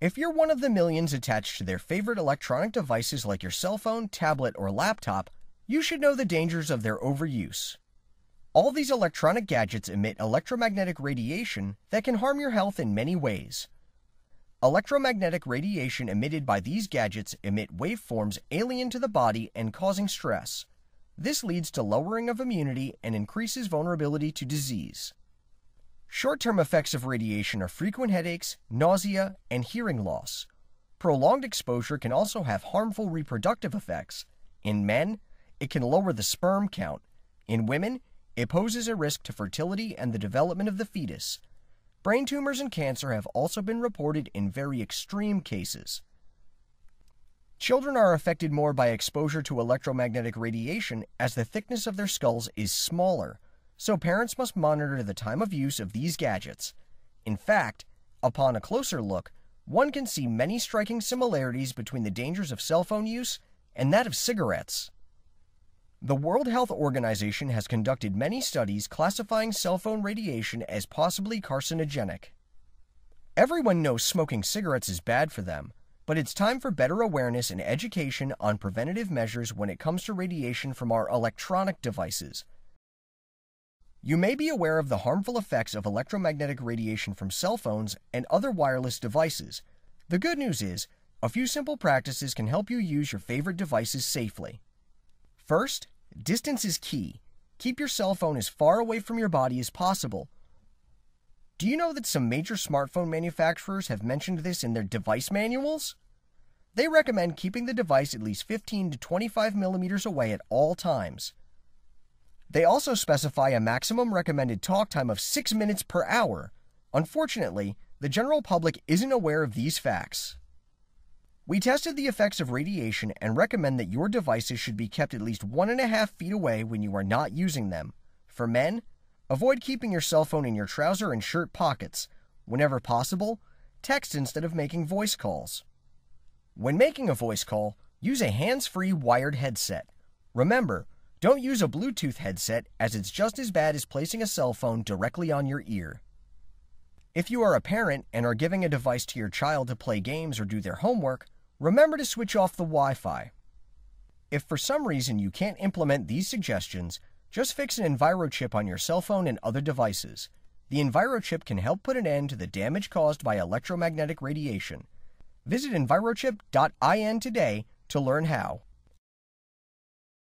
If you're one of the millions attached to their favorite electronic devices like your cell phone, tablet, or laptop, you should know the dangers of their overuse. All these electronic gadgets emit electromagnetic radiation that can harm your health in many ways. Electromagnetic radiation emitted by these gadgets emit waveforms alien to the body and causing stress. This leads to lowering of immunity and increases vulnerability to disease. Short-term effects of radiation are frequent headaches, nausea, and hearing loss. Prolonged exposure can also have harmful reproductive effects. In men, it can lower the sperm count. In women, it poses a risk to fertility and the development of the fetus. Brain tumors and cancer have also been reported in very extreme cases. Children are affected more by exposure to electromagnetic radiation as the thickness of their skulls is smaller, so parents must monitor the time of use of these gadgets. In fact, upon a closer look, one can see many striking similarities between the dangers of cell phone use and that of cigarettes. The World Health Organization has conducted many studies classifying cell phone radiation as possibly carcinogenic. Everyone knows smoking cigarettes is bad for them, but it's time for better awareness and education on preventative measures when it comes to radiation from our electronic devices. You may be aware of the harmful effects of electromagnetic radiation from cell phones and other wireless devices. The good news is, a few simple practices can help you use your favorite devices safely. First, distance is key. Keep your cell phone as far away from your body as possible. Do you know that some major smartphone manufacturers have mentioned this in their device manuals? They recommend keeping the device at least 15 to 25 millimeters away at all times. They also specify a maximum recommended talk time of 6 minutes per hour. Unfortunately, the general public isn't aware of these facts. We tested the effects of radiation and recommend that your devices should be kept at least one and a half feet away when you are not using them. For men, avoid keeping your cell phone in your trouser and shirt pockets. Whenever possible, text instead of making voice calls. When making a voice call, use a hands-free wired headset. Remember, don't use a Bluetooth headset as it's just as bad as placing a cell phone directly on your ear. If you are a parent and are giving a device to your child to play games or do their homework, remember to switch off the Wi-Fi. If for some reason you can't implement these suggestions, just fix an EnviroChip on your cell phone and other devices. The EnviroChip can help put an end to the damage caused by electromagnetic radiation. Visit envirochip.in today to learn how.